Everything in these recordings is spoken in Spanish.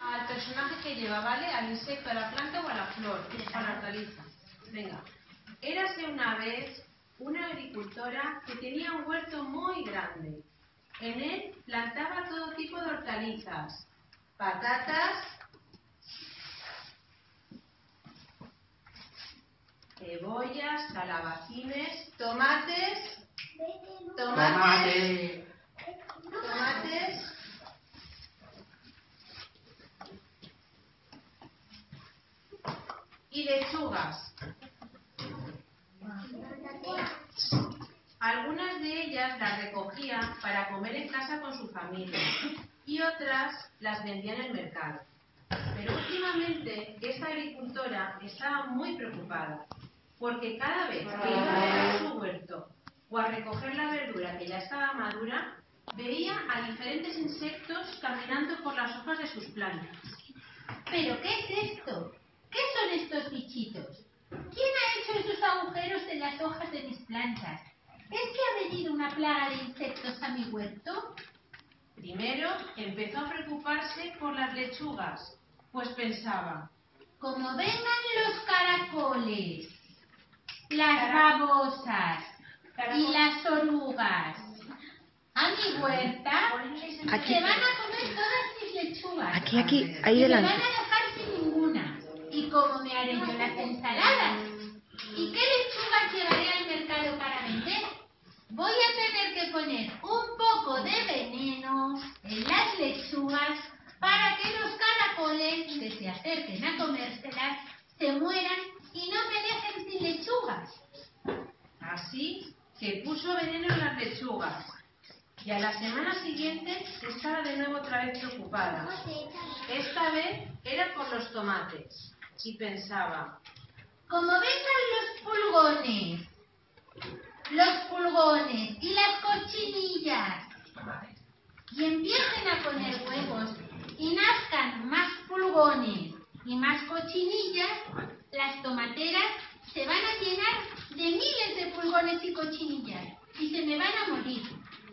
al personaje que lleva, ¿vale? Al insecto, a la planta o a la flor, a la hortaliza. Venga. Érase una vez una agricultora que tenía un huerto muy grande. En él plantaba todo tipo de hortalizas, patatas, cebollas, calabacines, tomates, tomates, tomates, y lechugas. Algunas de ellas las recogía para comer en casa con su familia y otras las vendía en el mercado. Pero últimamente esta agricultora estaba muy preocupada porque cada vez que iba a ver su huerto o a recoger la verdura que ya estaba madura, veía a diferentes insectos caminando por las hojas de sus plantas. ¿Pero qué es esto? ¿Qué son estos bichitos? ¿Quién ha hecho esos agujeros en las hojas de mis plantas? ¿Es que ha venido una plaga de insectos a mi huerto? Primero empezó a preocuparse por las lechugas, pues pensaba, como vengan los caracoles, las babosas y las orugas a mi huerta, Aquí. se van a comer todas mis lechugas. Aquí, aquí, ahí y me delante. van a dejar sin. ¿Y cómo me haré yo las ensaladas? ¿Y qué lechugas llevaré al mercado para vender? Voy a tener que poner un poco de veneno en las lechugas para que los caracoles que se acerquen a comérselas se mueran y no me dejen sin lechugas. Así que puso veneno en las lechugas. Y a la semana siguiente estaba de nuevo otra vez preocupada. Esta vez era por los tomates. Y pensaba, Como vengan los pulgones, los pulgones y las cochinillas y empiecen a poner huevos y nazcan más pulgones y más cochinillas, las tomateras se van a llenar de miles de pulgones y cochinillas y se me van a morir,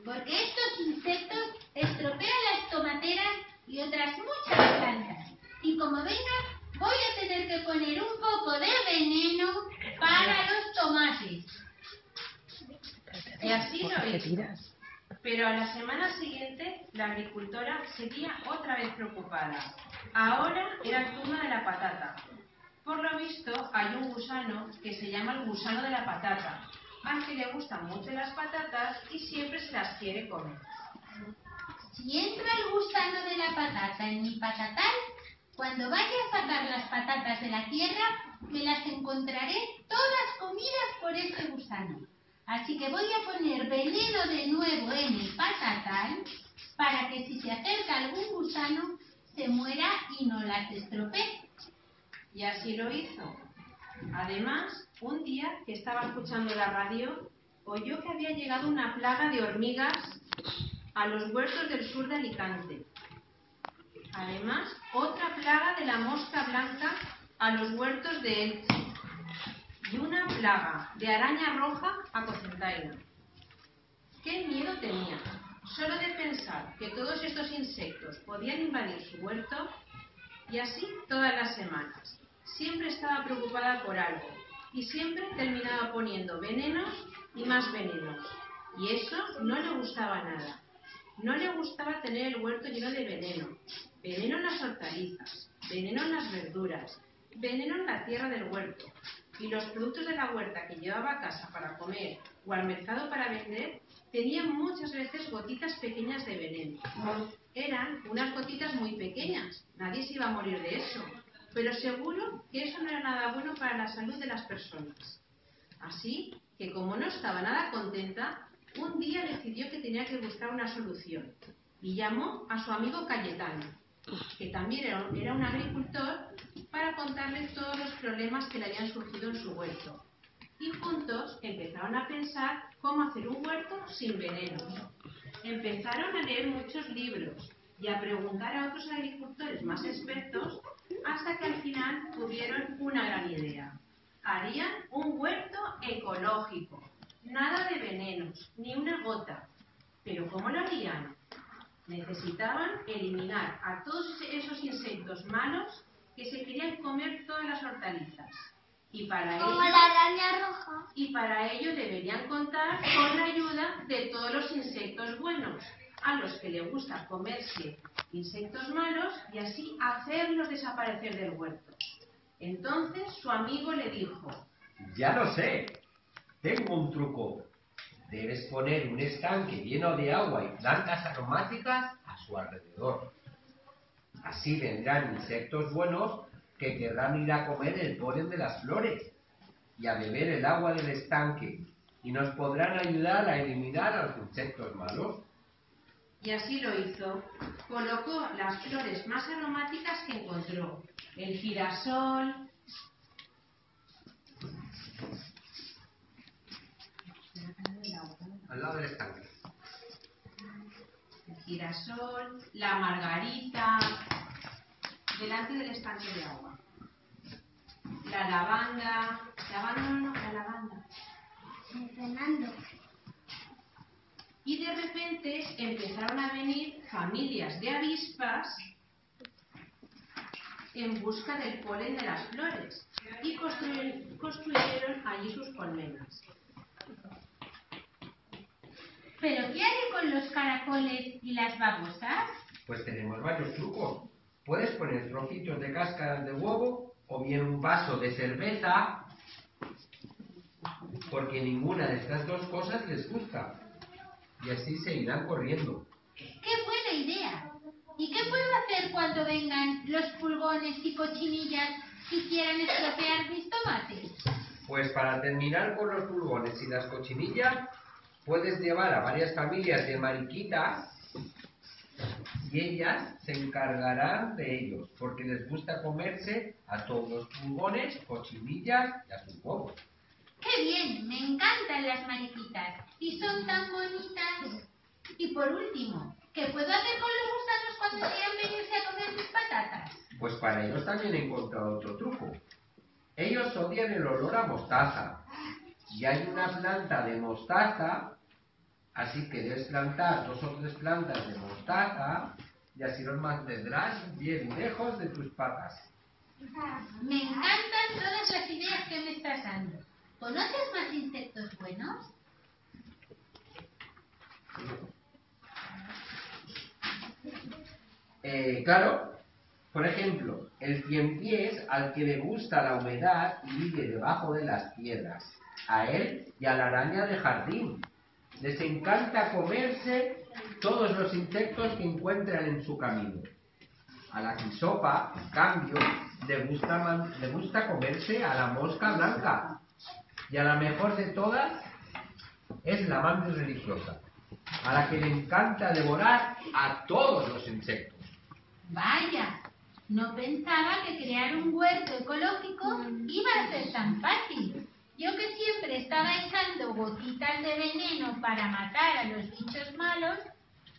porque estos insectos estropean las tomateras y otras muchas plantas. Y como vengan, voy a Pero a la semana siguiente la agricultora seguía otra vez preocupada. Ahora era el turno de la patata. Por lo visto hay un gusano que se llama el gusano de la patata, al que le gustan mucho las patatas y siempre se las quiere comer. Si entra el gusano de la patata en mi patatal, cuando vaya a sacar las patatas de la tierra, me las encontraré todas comidas por ese gusano. Así que voy a poner veneno de nuevo en el patatal para que si se acerca algún gusano, se muera y no las estropee. Y así lo hizo. Además, un día que estaba escuchando la radio, oyó que había llegado una plaga de hormigas a los huertos del sur de Alicante. Además, otra plaga de la mosca blanca a los huertos de Elche. Y una plaga de araña roja a Cocentaina. ¡Qué miedo tenía! Solo de pensar que todos estos insectos podían invadir su huerto y así todas las semanas. Siempre estaba preocupada por algo y siempre terminaba poniendo venenos y más venenos. Y eso no le gustaba nada. No le gustaba tener el huerto lleno de veneno. Veneno en las hortalizas, veneno en las verduras, veneno en la tierra del huerto. Y los productos de la huerta que llevaba a casa para comer o al mercado para vender tenían muchas veces gotitas pequeñas de veneno. Eran unas gotitas muy pequeñas, nadie se iba a morir de eso, pero seguro que eso no era nada bueno para la salud de las personas. Así que como no estaba nada contenta, un día decidió que tenía que buscar una solución y llamó a su amigo Cayetano, que también era un, agricultor, para contarle todos los problemas que le habían surgido en su huerto. Y juntos empezaron a pensar cómo hacer un huerto sin venenos. Empezaron a leer muchos libros y a preguntar a otros agricultores más expertos hasta que al final tuvieron una gran idea. Harían un huerto ecológico, nada de venenos, ni una gota. Pero ¿cómo lo harían? Necesitaban eliminar a todos esos insectos malos comer todas las hortalizas. Y para, Como ello, la araña roja. y para ello deberían contar con la ayuda de todos los insectos buenos, a los que les gusta comerse insectos malos y así hacerlos desaparecer del huerto. Entonces su amigo le dijo, Ya lo sé. Tengo un truco. Debes poner un estanque lleno de agua y plantas aromáticas a su alrededor. Así vendrán insectos buenos que querrán ir a comer el polen de las flores y a beber el agua del estanque y nos podrán ayudar a eliminar a los insectos malos. Y así lo hizo. Colocó las flores más aromáticas que encontró. El girasol. Al lado del estanque. El girasol, la margarita, delante del estanque de agua. La lavanda. Lavanda no, no, la lavanda. Fernando. Y de repente empezaron a venir familias de avispas en busca del polen de las flores y construyeron allí sus colmenas. ¿Pero qué haré con los caracoles y las babosas? Pues tenemos varios trucos. Puedes poner trocitos de cáscaras de huevo o bien un vaso de cerveza, porque ninguna de estas dos cosas les gusta. Y así se irán corriendo. ¡Qué buena idea! ¿Y qué puedo hacer cuando vengan los pulgones y cochinillas y quieran estropear mis tomates? Pues para terminar con los pulgones y las cochinillas, puedes llevar a varias familias de mariquitas y ellas se encargarán de ellos, porque les gusta comerse a todos los pulgones, cochinillas y a sus huevos. ¡Qué bien! Me encantan las mariquitas y son tan bonitas. Y por último, ¿qué puedo hacer con los gusanos cuando quieran venirse a comer mis patatas? Pues para ellos también he encontrado otro truco. Ellos odian el olor a mostaza. Y hay una planta de mostaza, así que debes plantar dos o tres plantas de mostaza y así los mantendrás bien lejos de tus patas. Me encantan todas las ideas que me estás dando. ¿Conoces más insectos buenos? Eh, claro, por ejemplo, el cien pies al que le gusta la humedad y vive debajo de las piedras. A él y a la araña de jardín. Les encanta comerse todos los insectos que encuentran en su camino. A la quisopa, en cambio, le gusta, le gusta comerse a la mosca blanca. Y a la mejor de todas es la amante religiosa, a la que le encanta devorar a todos los insectos. Vaya, no pensaba que crear un huerto ecológico iba a ser tan fácil. Yo que siempre estaba echando gotitas de veneno para matar a los bichos malos,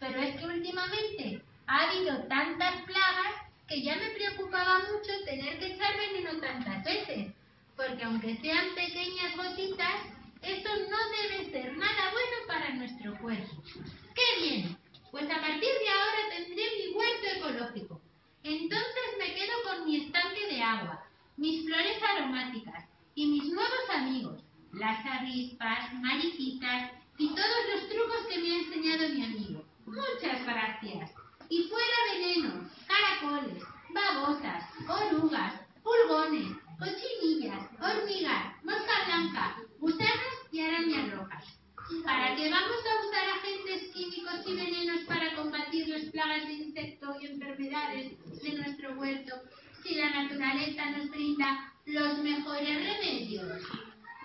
pero es que últimamente ha habido tantas plagas que ya me preocupaba mucho tener que echar veneno tantas veces, porque aunque sean pequeñas gotitas, eso no debe ser nada bueno para nuestro cuerpo. ¡Qué bien! Pues a partir de ahora tendré mi huerto ecológico. Entonces me quedo con mi estanque de agua, mis flores aromáticas y mis nuevos amigos, las avispas, mariquitas y todos los trucos que me ha enseñado mi amigo. Muchas gracias. Y fuera veneno, caracoles, babosas, orugas, pulgones, cochinillas, hormigas, mosca blanca, gusanos y arañas rojas. ¿Para qué vamos a usar agentes químicos y venenos para combatir las plagas de insectos y enfermedades de nuestro huerto si la naturaleza nos brinda los mejores remedios?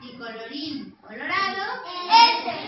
Y colorín colorado, este